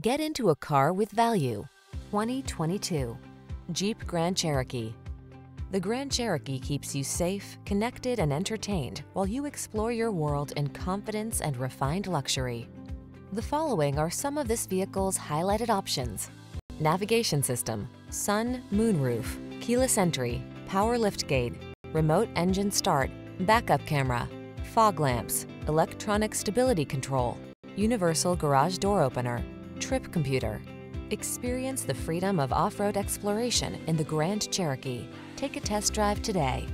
Get into a car with value. 2022 Jeep Grand Cherokee. The Grand Cherokee keeps you safe, connected, and entertained while you explore your world in confidence and refined luxury. The following are some of this vehicle's highlighted options. Navigation system, sun, moonroof, keyless entry, power liftgate, remote engine start, backup camera, fog lamps, electronic stability control, universal garage door opener, trip computer. Experience the freedom of off-road exploration in the Grand Cherokee. Take a test drive today.